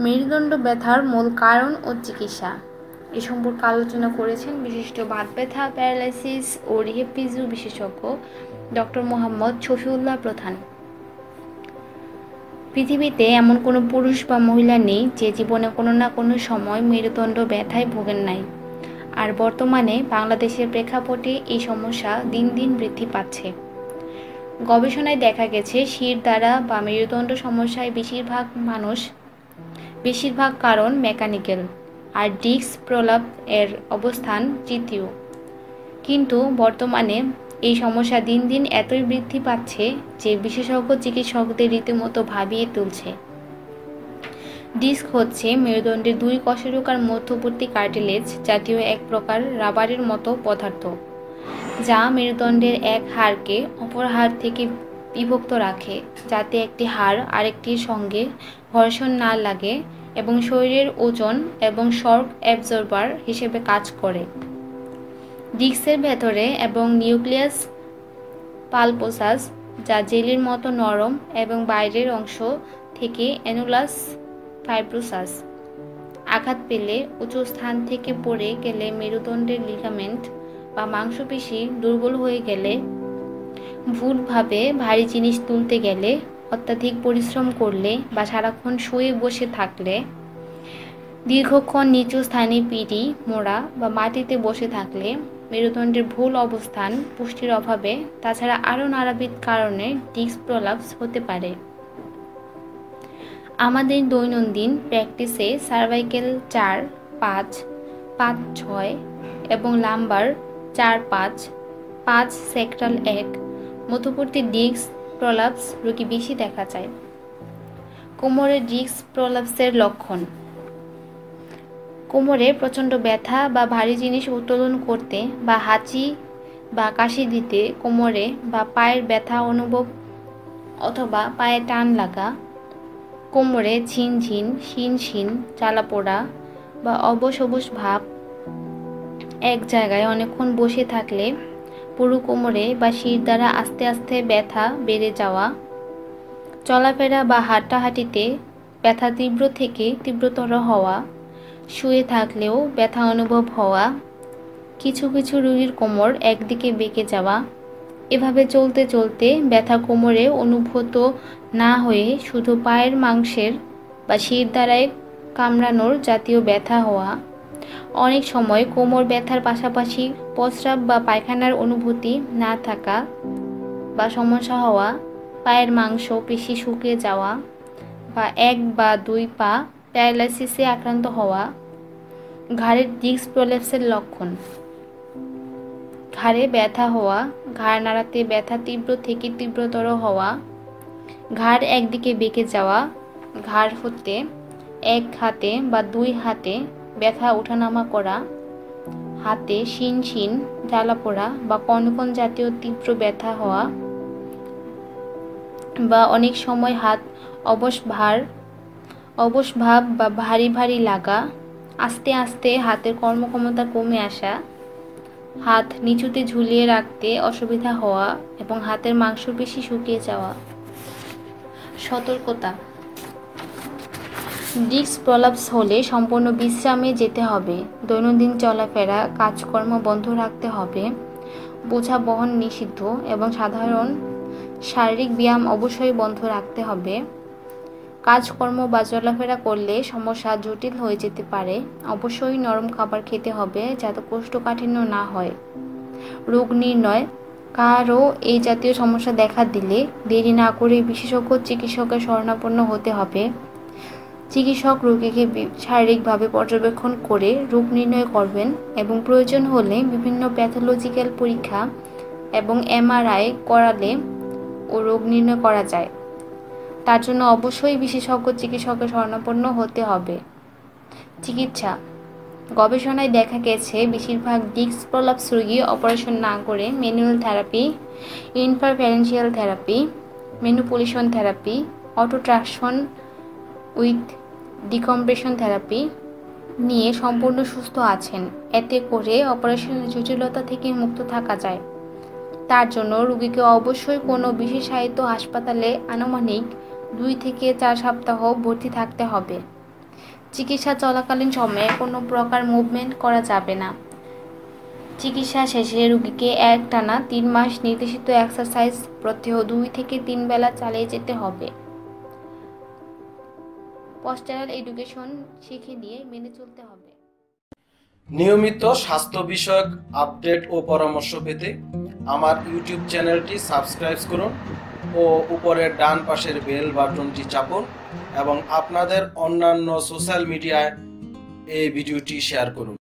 মেরুদণ্ড ব্যথার মূল কারণ ও চিকিৎসা। এ সম্পর্কে আলোচনা করেছেন বিশিষ্ট বাত ব্যথা, প্যারালাইসিস ও রিহেপিজু বিশেষজ্ঞ ডক্টর মোহাম্মদ শফিউল্লাহ প্রধান। পৃথিবীতে এমন কোনো পুরুষ বা মহিলা নেই যে জীবনে কোনো না কোনো সময় মেরুদণ্ড ব্যথায় ভোগেন নাই। আর বর্তমানে বাংলাদেশের প্রেক্ষাপটে এই সমস্যা দিন দিন বৃদ্ধি পাচ্ছে। গবেষণায় দেখা গেছে, শির দ্বারা বা মেরুদণ্ড সমস্যায় বেশিরভাগ মানুষ বেশিরভাগ কারণ মেকানিক্যাল, আর ডিস্ক প্রলাপ এর অবস্থান তৃতীয়। কিন্তু বর্তমানে এই সমস্যা দিন দিন এতই বৃদ্ধি পাচ্ছে যে বিশেষজ্ঞ চিকিৎসকদের রীতিমতো ভাবিয়ে তুলছে। ডিস্ক হচ্ছে মেরুদণ্ডের দুই কশেরুকার মধ্যবর্তী কার্টিলেজ, জাতীয় এক প্রকার রাবারের মতো পদার্থ, যা মেরুদণ্ডের এক হাড়কে অপর হাড় থেকে বিভক্ত রাখে, যাতে একটি হাড় আরেকটির সঙ্গে ঘর্ষণ না লাগে এবং শরীরের ওজন এবং শর্ক অ্যাবজর্বার হিসেবে কাজ করে। ডিস্কের ভেতরে এবং নিউক্লিয়াস পালপোসাস, যা জেলির মতো নরম এবং বাইরের অংশ থেকে অ্যানুলাস ফাইব্রোসাস, আঘাত পেলে উঁচু স্থান থেকে পড়ে গেলে মেরুদণ্ডের লিগামেন্ট বা মাংসপেশি দুর্বল হয়ে গেলে ভুলভাবে ভারী জিনিস তুলতে গেলে অত্যাধিক পরিশ্রম করলে বা সারাক্ষণ শুয়ে বসে থাকলে দীর্ঘক্ষণ নিচু স্থানে পিড়ি, মোড়া বা মাটিতে বসে থাকলে মেরুদণ্ডের ভুল অবস্থান, পুষ্টির অভাবে, তাছাড়া আরও নানাবিধ কারণে ডিস্ক প্রলাপস হতে পারে। আমাদের দৈনন্দিন প্র্যাকটিসে সার্ভাইকেল চার, পাঁচ পাঁচ, ছয় এবং লাম্বার চার, পাঁচ পাঁচ, সেক্টরাল এক মধ্যবর্তী ডিস্ক প্রলাপস রোগী বেশি দেখা যায়। কোমরের ডিস্ক প্রলাপসের লক্ষণ। কোমরে প্রচণ্ড ব্যথা বা ভারী জিনিস উত্তোলন করতে বা হাঁচি বা কাশি দিতে কোমরে বা পায়ের ব্যথা অনুভব অথবা পায়ে টান লাগা, কোমরে ঝিন ঝিন শিন শিন জ্বালা পোড়া বা অবশ ভাব। এক জায়গায় অনেকক্ষণ বসে থাকলে পুরো কোমরে বা শির দ্বারা আস্তে আস্তে ব্যথা বেড়ে যাওয়া, চলাফেরা বা হাঁটাহাঁটিতে ব্যথা তীব্র থেকে তীব্রতর হওয়া, শুয়ে থাকলেও ব্যথা অনুভব হওয়া, কিছু কিছু রোগীর কোমর একদিকে বেঁকে যাওয়া, এভাবে চলতে চলতে ব্যথা কোমরে অনুভূত না হয়ে শুধু পায়ের মাংসের বা শির দ্বারায় কামড়ানোর জাতীয় ব্যথা হওয়া অনেক সময় কোমর ব্যথার পাশাপাশি প্রস্রাব বা পায়খানার অনুভূতি না থাকা বা সমস্যা হওয়া, পায়ের মাংস পেশি শুকিয়ে যাওয়া বা এক বা দুই পা প্যারালাইসিসে আক্রান্ত হওয়া, ঘাড়ের ডিস্ক প্রলেপসের লক্ষণ। ঘাড়ে ব্যথা হওয়া, ঘাড় নাড়াতে ব্যথা তীব্র থেকে তীব্রতর হওয়া, ঘাড় একদিকে বেঁকে যাওয়া, ঘাড় হতে এক হাতে বা দুই হাতে ব্যথা, ওঠানামা করা, হাতে শিন শিন, জ্বালা পোড়া বা কনকন জাতীয় তীব্র ব্যথা হওয়া বা অনেক সময় হাত অবশ ভার, অবশ ভাব বা ভারী ভারী লাগা, আস্তে আস্তে হাতের কর্মক্ষমতা কমে আসা, হাত নিচুতে ঝুলিয়ে রাখতে অসুবিধা হওয়া এবং হাতের মাংসপেশি শুকিয়ে যাওয়া। সতর্কতা। ডিস্ক প্রলাপস হলে সম্পূর্ণ বিশ্রামে যেতে হবে। দৈনন্দিন চলাফেরা, কাজকর্ম বন্ধ রাখতে হবে। বোঝা বহন নিষিদ্ধ এবং সাধারণ শারীরিক ব্যায়াম অবশ্যই বন্ধ রাখতে হবে। কাজকর্ম বা চলাফেরা করলে সমস্যা জটিল হয়ে যেতে পারে। অবশ্যই নরম খাবার খেতে হবে যাতে কোষ্ঠকাঠিন্য না হয়। রোগ নির্ণয়। কারও এই জাতীয় সমস্যা দেখা দিলে দেরি না করে বিশেষজ্ঞ চিকিৎসকের শরণাপন্ন হতে হবে। চিকিৎসক রোগীকে শারীরিকভাবে পর্যবেক্ষণ করে রোগ নির্ণয় করবেন এবং প্রয়োজন হলে বিভিন্ন প্যাথোলজিক্যাল পরীক্ষা এবং এমআরআই করালে ও রোগ নির্ণয় করা যায়। তার জন্য অবশ্যই বিশেষজ্ঞ চিকিৎসকের শরণাপন্ন হতে হবে। চিকিৎসা। গবেষণায় দেখা গেছে, বেশিরভাগ ডিস্ক প্রলাপস রোগী অপারেশন না করে manual therapy interferential therapy, manipulation therapy, autotraction with decompression therapy নিয়ে সম্পূর্ণ সুস্থ আছেন। এতে করে অপারেশনের জটিলতা থেকে মুক্ত থাকা যায়। তার জন্য রোগীকে অবশ্যই কোনো বিশেষায়িত হাসপাতালে আনুমানিক দুই থেকে চার সপ্তাহ ভর্তি থাকতে হবে। চিকিৎসা চলাকালীন সময়ে কোনো প্রকার মুভমেন্ট করা যাবে না। চিকিৎসা শেষে রোগীকে এক টানা তিন মাস নির্দেশিত এক্সারসাইজ প্রত্যহ দুই থেকে তিন বেলা চালিয়ে যেতে হবে। পস্টারাল এডুকেশন শিখে দিয়ে মেনে চলতে হবে। নিয়মিত স্বাস্থ্য বিষয়ক আপডেট ও পরামর্শ পেতে আমার ইউটিউব চ্যানেলটি সাবস্ক্রাইব করুন ও উপরের ডান পাশের বেল বাটনটি চাপুন এবং আপনাদের অন্যান্য সোশ্যাল মিডিয়ায় এই ভিডিওটি শেয়ার করুন।